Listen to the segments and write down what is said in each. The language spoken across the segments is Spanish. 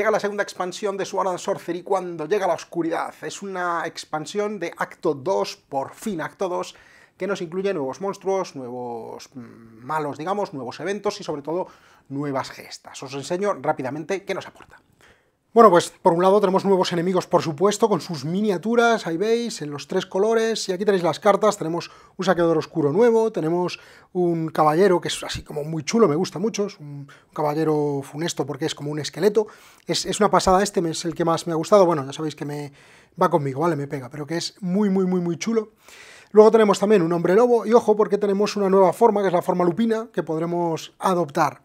llega la segunda expansión de Sword and Sorcery cuando llega la oscuridad. Es una expansión de acto 2, por fin acto 2, que nos incluye nuevos monstruos, nuevos mm, malos, digamos, nuevos eventos y sobre todo nuevas gestas. Os enseño rápidamente qué nos aporta. Bueno, pues por un lado tenemos nuevos enemigos, por supuesto, con sus miniaturas, ahí veis, en los tres colores, y aquí tenéis las cartas, tenemos un saqueador oscuro nuevo, tenemos un caballero que es así como muy chulo, me gusta mucho, es un, caballero funesto porque es como un esqueleto, es, es, una pasada este, es el que más me ha gustado, bueno, ya sabéis que me va conmigo, ¿vale? Me pega, pero que es muy, muy, muy, muy chulo. Luego tenemos también un hombre lobo, y ojo, porque tenemos una nueva forma, que es la forma lupina, que podremos adoptar.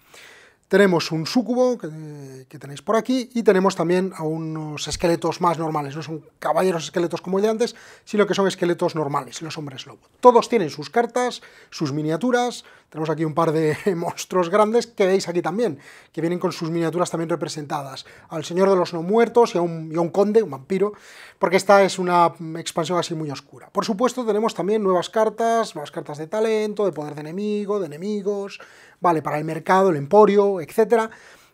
Tenemos un súcubo que, tenéis por aquí y tenemos también a unos esqueletos más normales. No son caballeros esqueletos como el de antes, sino que son esqueletos normales, los hombres lobo. Todos tienen sus cartas, sus miniaturas. Tenemos aquí un par de monstruos grandes que veis aquí también, que vienen con sus miniaturas también representadas. Al Señor de los No Muertos y a un, y a un conde, un vampiro, porque esta es una expansión así muy oscura. Por supuesto tenemos también nuevas cartas, nuevas cartas de talento, de poder de enemigo, de enemigos, vale, para el mercado, el emporio, etc.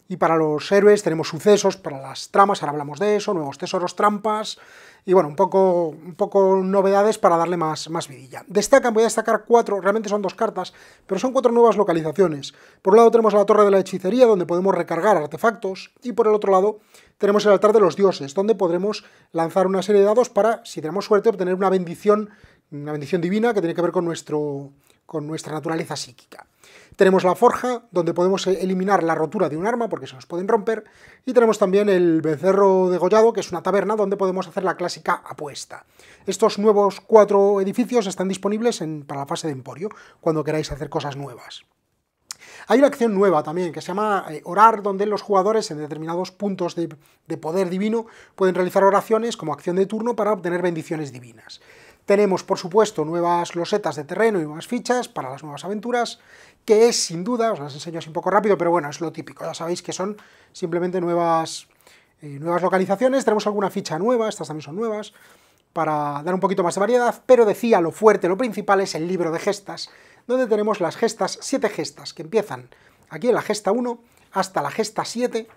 Y para los héroes tenemos sucesos, para las tramas, ahora hablamos de eso, nuevos tesoros, trampas, y bueno, un poco, un poco novedades para darle más, más vidilla. Destacan, voy a destacar cuatro, realmente son dos cartas, pero son cuatro nuevas localizaciones. Por un lado tenemos la Torre de la Hechicería, donde podemos recargar artefactos, y por el otro lado tenemos el Altar de los Dioses, donde podremos lanzar una serie de dados para, si tenemos suerte, obtener una bendición, una bendición divina que tiene que ver con, nuestro, con nuestra naturaleza psíquica. Tenemos la forja, donde podemos eliminar la rotura de un arma, porque se nos pueden romper, y tenemos también el becerro degollado, que es una taberna donde podemos hacer la clásica apuesta. Estos nuevos cuatro edificios están disponibles para la fase de emporio, cuando queráis hacer cosas nuevas. Hay una acción nueva también que se llama eh, orar, donde los jugadores en determinados puntos de, poder divino pueden realizar oraciones como acción de turno para obtener bendiciones divinas. Tenemos, por supuesto, nuevas losetas de terreno y nuevas fichas para las nuevas aventuras, que es sin duda, os las enseño así un poco rápido, pero bueno, es lo típico, ya sabéis que son simplemente nuevas, eh, nuevas localizaciones, tenemos alguna ficha nueva, estas también son nuevas, para dar un poquito más de variedad, pero decía lo fuerte, lo principal es el libro de gestas, donde tenemos las gestas, siete gestas, que empiezan aquí en la gesta 1 hasta la gesta 7,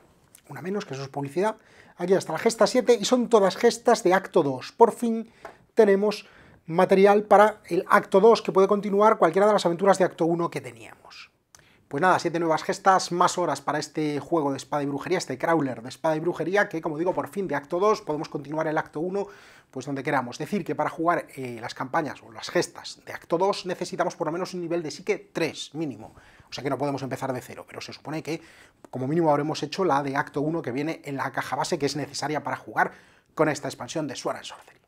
una menos, que eso es publicidad, aquí hasta la gesta 7, y son todas gestas de acto 2. Por fin tenemos material para el acto 2, que puede continuar cualquiera de las aventuras de acto 1 que teníamos. Pues nada, siete nuevas gestas, más horas para este juego de espada y brujería, este crawler de espada y brujería, que como digo, por fin de acto 2 podemos continuar el acto 1 pues donde queramos. Decir que para jugar eh, las campañas o las gestas de acto 2 necesitamos por lo menos un nivel de psique 3 mínimo. O sea que no podemos empezar de cero, pero se supone que como mínimo habremos hecho la de acto 1 que viene en la caja base que es necesaria para jugar con esta expansión de Sword and Sorcery.